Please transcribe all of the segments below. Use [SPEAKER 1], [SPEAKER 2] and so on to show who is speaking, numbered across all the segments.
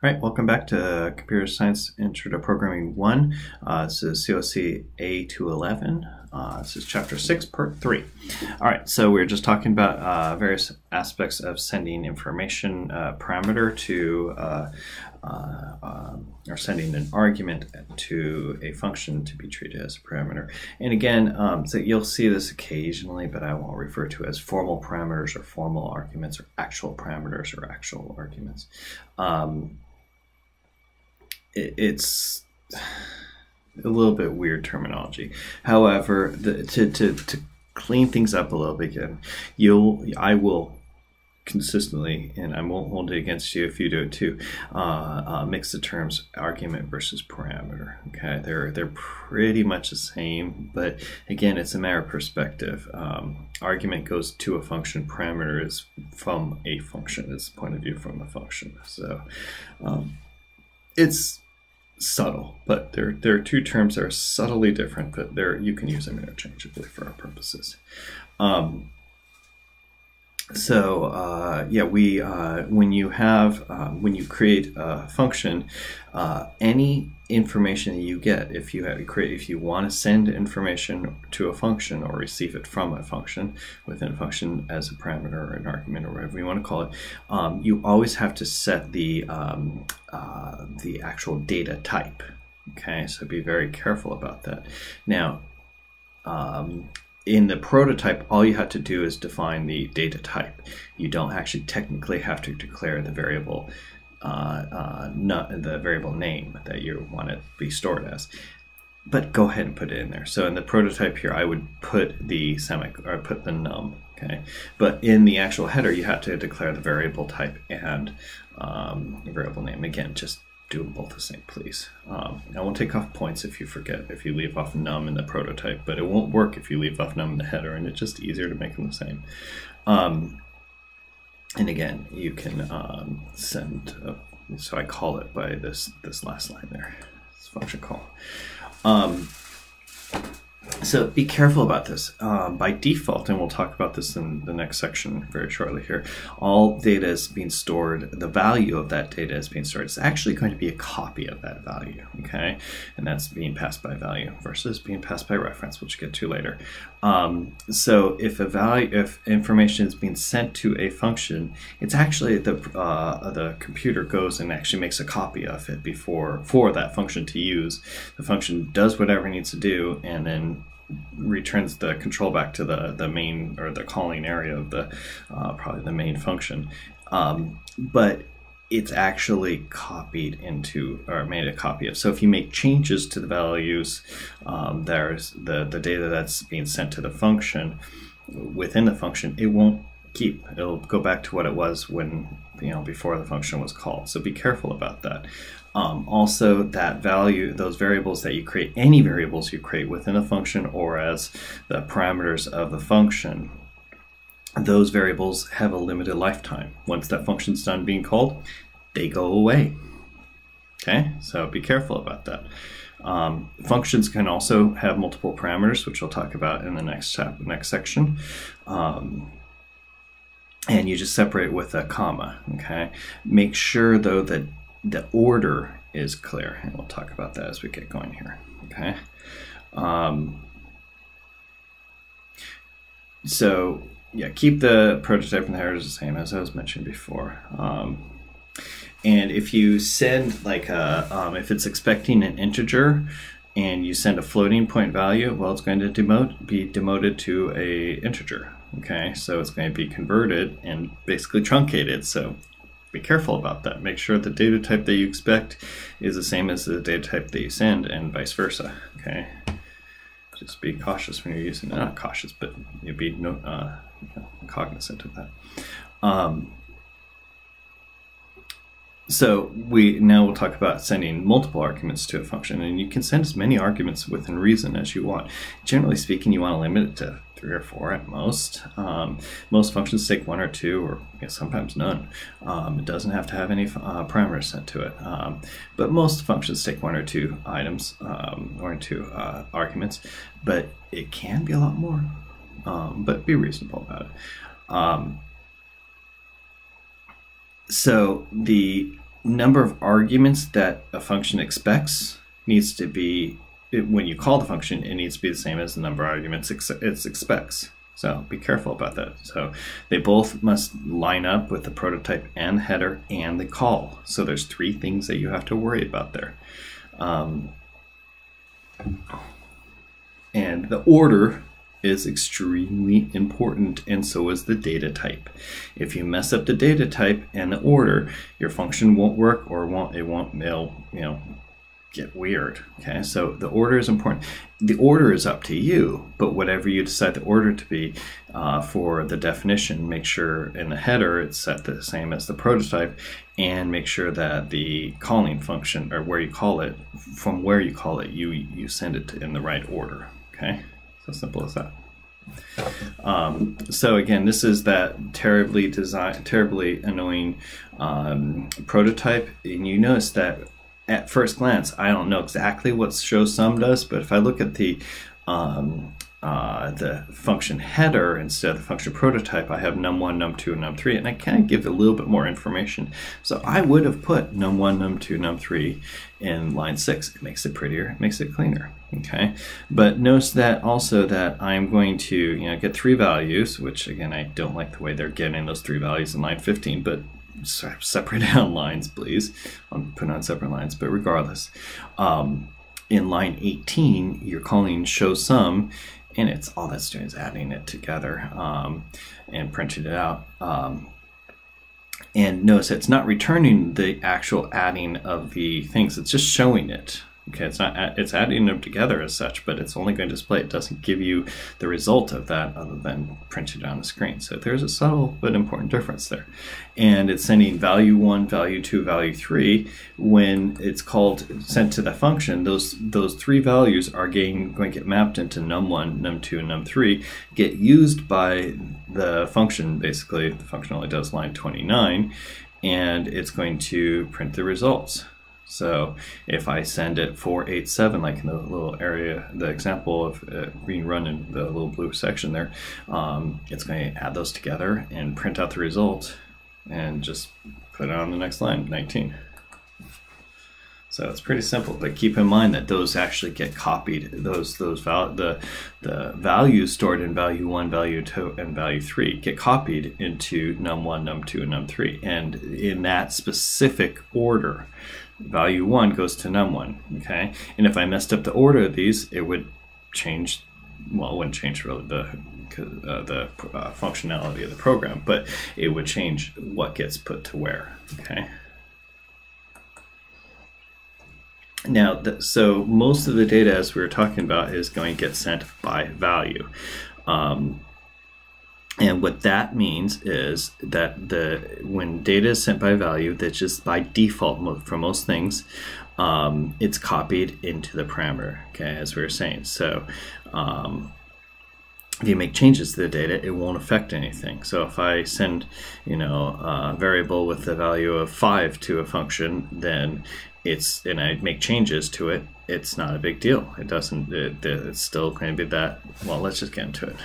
[SPEAKER 1] All right, welcome back to Computer Science Intro to Programming 1. Uh, this is COC A211. Uh, this is Chapter 6, Part 3. All right, so we are just talking about uh, various aspects of sending information uh, parameter to, uh, uh, um, or sending an argument to a function to be treated as a parameter. And again, um, so you'll see this occasionally, but I won't refer to as formal parameters or formal arguments or actual parameters or actual arguments. Um, it, it's a little bit weird terminology. However, the, to, to, to clean things up a little bit again, you'll I will consistently, and I won't hold it against you if you do it too, uh, uh, mix the terms argument versus parameter. Okay, they're they're pretty much the same, but again, it's a matter of perspective. Um, argument goes to a function, parameter is from a function. It's point of view from a function. So. Um, it's subtle, but there there are two terms that are subtly different, but there you can use them interchangeably for our purposes. Um, so uh, yeah, we uh, when you have um, when you create a function, uh, any information that you get, if you have create, if you want to send information to a function or receive it from a function within a function as a parameter or an argument or whatever you want to call it, um, you always have to set the um, uh, the actual data type. Okay, so be very careful about that. Now. In the prototype, all you have to do is define the data type. You don't actually technically have to declare the variable, uh, uh, not the variable name that you want to be stored as. But go ahead and put it in there. So in the prototype here, I would put the semi or put the num. Okay, but in the actual header, you have to declare the variable type and um, variable name. Again, just do them both the same, please. Um, I won't take off points if you forget, if you leave off num in the prototype, but it won't work if you leave off num in the header, and it's just easier to make them the same. Um, and again, you can um, send, a, so I call it by this, this last line there, this function call. So be careful about this. Um, by default, and we'll talk about this in the next section very shortly here, all data is being stored, the value of that data is being stored. It's actually going to be a copy of that value, okay? And that's being passed by value versus being passed by reference, which we'll get to later. Um, so if a value, if information is being sent to a function, it's actually the uh, the computer goes and actually makes a copy of it before for that function to use. The function does whatever it needs to do, and then returns the control back to the, the main or the calling area of the uh, probably the main function. Um, but it's actually copied into or made a copy of. So if you make changes to the values, um, there's the, the data that's being sent to the function within the function, it won't keep. It'll go back to what it was when, you know, before the function was called. So be careful about that. Um, also, that value, those variables that you create, any variables you create within a function or as the parameters of the function, those variables have a limited lifetime. Once that function's done being called, they go away. Okay, so be careful about that. Um, functions can also have multiple parameters, which we'll talk about in the next next section. Um, and you just separate with a comma. Okay, make sure though that the order is clear, and we'll talk about that as we get going here. Okay. Um, so yeah, keep the prototype and the headers the same as I was mentioned before. Um, and if you send like a, um, if it's expecting an integer and you send a floating point value, well, it's going to demote, be demoted to a integer. Okay, so it's going to be converted and basically truncated. So be careful about that. Make sure the data type that you expect is the same as the data type that you send and vice versa. Okay. Just be cautious when you're using. Not cautious, but you be no, uh, cognizant of that. Um, so we now we'll talk about sending multiple arguments to a function, and you can send as many arguments within reason as you want. Generally speaking, you want to limit it to three or four at most. Um, most functions take one or two, or sometimes none. Um, it doesn't have to have any uh, parameters sent to it, um, but most functions take one or two items um, or two uh, arguments. But it can be a lot more. Um, but be reasonable about it. So the number of arguments that a function expects needs to be when you call the function, it needs to be the same as the number of arguments it expects. So be careful about that. So they both must line up with the prototype and header and the call. So there's three things that you have to worry about there. Um, and the order is extremely important and so is the data type. If you mess up the data type and the order, your function won't work or won't it won't it'll, you know get weird. Okay, so the order is important. The order is up to you, but whatever you decide the order to be uh, for the definition, make sure in the header it's set the same as the prototype, and make sure that the calling function or where you call it, from where you call it, you you send it in the right order. Okay, so simple as that. Um, so again, this is that terribly design, terribly annoying um, prototype, and you notice that at first glance, I don't know exactly what show sum does, but if I look at the um, uh, the function header instead of the function prototype, I have num1, num2, and num3, and I kind of give a little bit more information. So I would have put num1, num2, num3 in line 6. It makes it prettier, it makes it cleaner, okay? But notice that also that I'm going to you know, get three values, which again, I don't like the way they're getting those three values in line 15, but separate out lines, please. I'm putting on separate lines, but regardless, um, in line 18, you're calling show sum, and it's all that's doing is adding it together um, and printing it out. Um, and notice it's not returning the actual adding of the things; it's just showing it. Okay, it's not it's adding them together as such, but it's only going to display. It doesn't give you the result of that other than printed on the screen. So there's a subtle but important difference there. And it's sending value one, value two, value three. When it's called sent to the function, those those three values are getting, going to get mapped into num1, num2, and num3, get used by the function. Basically, the function only does line 29, and it's going to print the results. So if I send it 487, like in the little area, the example of uh, being run in the little blue section there, um, it's going to add those together and print out the result and just put it on the next line, 19. So it's pretty simple, but keep in mind that those actually get copied. Those those val- the the values stored in value one, value two, and value three get copied into num one, num two, and num three, and in that specific order value 1 goes to num1, okay? And if I messed up the order of these, it would change, well, it wouldn't change really the, uh, the uh, functionality of the program, but it would change what gets put to where, okay? Now, so most of the data, as we were talking about, is going to get sent by value. Um, and what that means is that the when data is sent by value, that's just by default for most things, um, it's copied into the parameter. Okay, as we were saying. So um, if you make changes to the data, it won't affect anything. So if I send, you know, a variable with the value of five to a function, then it's and I make changes to it, it's not a big deal. It doesn't. It, it's still going to be that. Well, let's just get into it.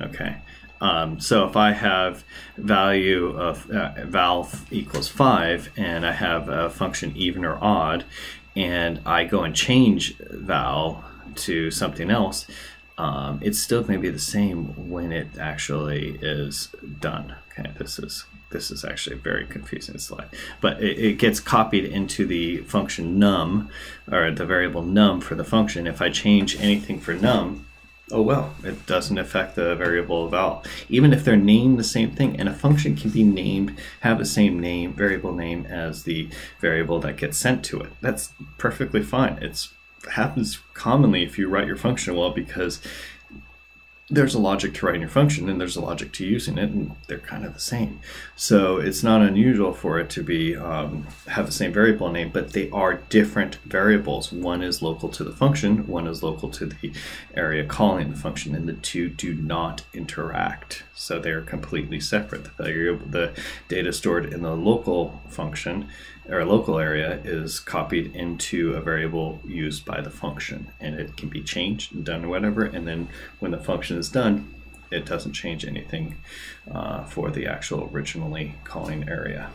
[SPEAKER 1] Okay. Um, so if I have value of uh, val equals 5 and I have a function even or odd and I go and change val to something else, um, it's still going to be the same when it actually is done. Okay, this is this is actually a very confusing slide, but it, it, gets copied into the function num or the variable num for the function. If I change anything for num, Oh well, it doesn't affect the variable val. Even if they're named the same thing, and a function can be named, have the same name, variable name as the variable that gets sent to it. That's perfectly fine. It's happens commonly if you write your function well because there's a logic to writing your function and there's a logic to using it and they're kind of the same. So it's not unusual for it to be um, have the same variable name but they are different variables. One is local to the function one is local to the area calling the function and the two do not interact. So they're completely separate. The variable the data stored in the local function our local area is copied into a variable used by the function and it can be changed and done whatever and then when the function is done it doesn't change anything uh, for the actual originally calling area.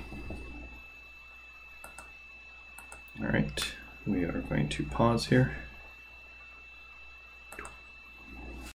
[SPEAKER 1] All right, we are going to pause here.